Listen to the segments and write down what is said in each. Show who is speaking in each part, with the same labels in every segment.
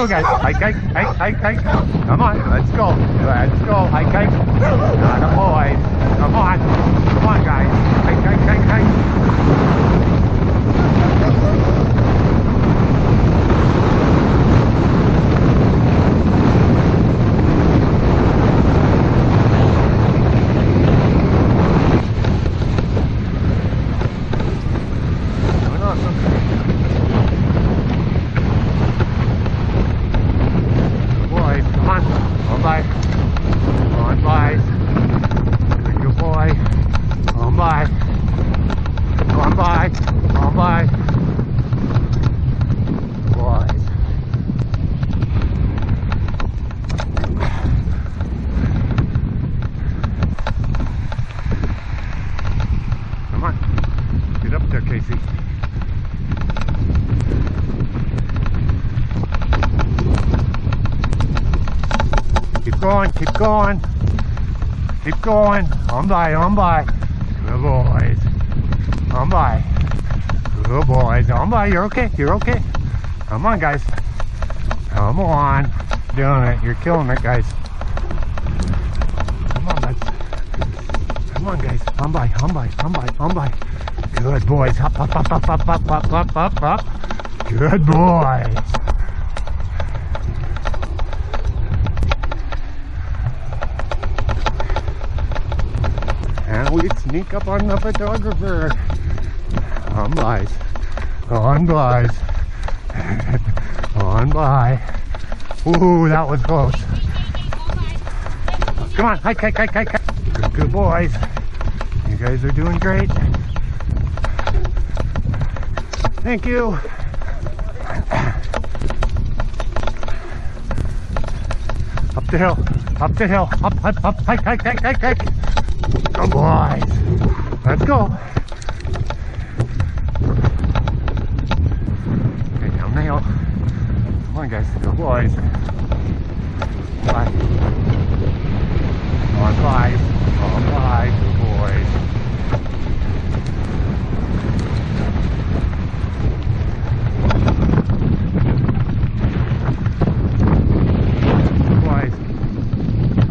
Speaker 1: go, guys. Hike, hike, hike, hike, hike. Come on, let's go. Let's go. Hike, hike. Not a boy. Come on. Come on, guys. Hike, hike, hike, hike. Doing awesome. Good boy. Come on. On by. On by. Good boy. On by. On by. On by. Boys. Come on. Casey. Keep going, keep going. Keep going. On by, on by. Good boys. On by. Good boys. On by. You're okay. You're okay. Come on, guys. Come on. Doing it. You're killing it, guys. Come on, guys. Come on, guys. On by, on by, on by, on by. Good boys. Up, up, up, up, up, up, up, up, up, up. Good boys. And we sneak up on the photographer. On by. On by. on by. Ooh, that was close. Come on, hike, hike, hike, hike. Good, good boys. You guys are doing great. Thank you. Up the hill, up the hill, up, up, up, hike, hike, hike, hike, hike. Oh, Good boys. Let's go. Okay, down the hill. Come on, guys. Good boys. Bye. On by. On by. Good boys. Good boys.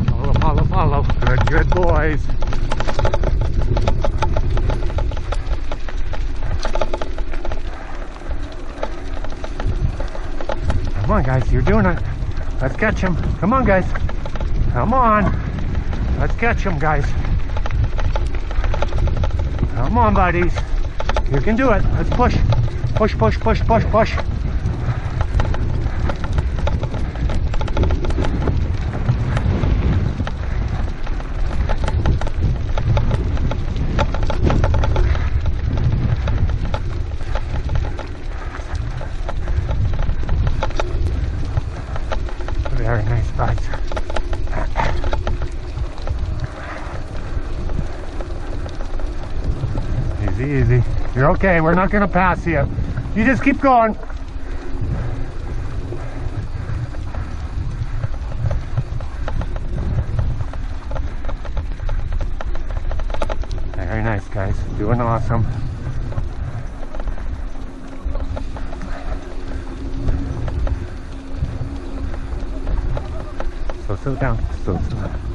Speaker 1: Follow, follow, follow. Good, good boys. Come on, guys, you're doing it. Let's catch him. Come on, guys. Come on. Let's catch him, guys. Come on, buddies. You can do it. Let's push. Push, push, push, push, push. Very nice buds. Easy. You're okay. We're not going to pass you. You just keep going. Very nice, guys. Doing awesome. So, so down. So, so down.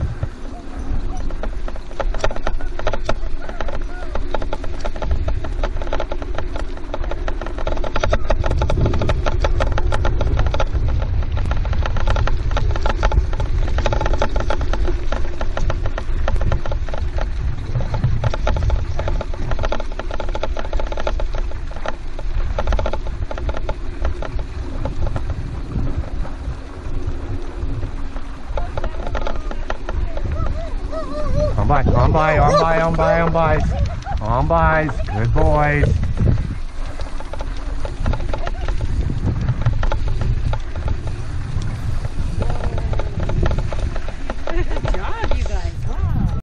Speaker 1: On by, on by, on by, on by, on by. On by. Good boys.